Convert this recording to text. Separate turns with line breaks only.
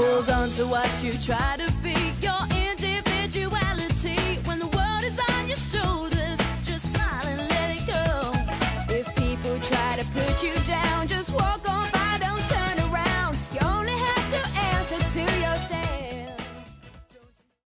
Hold on to what you try to be, your individuality. When the world is on your shoulders, just smile and let it go. If people try to put you down.